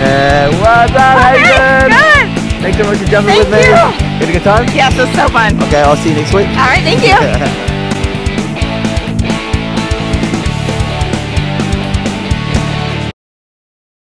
And what's up, how you? Thanks so much for jumping thank with you. me. Had a good time? Yes, it was so fun. Okay, I'll see you next week. All right, thank you.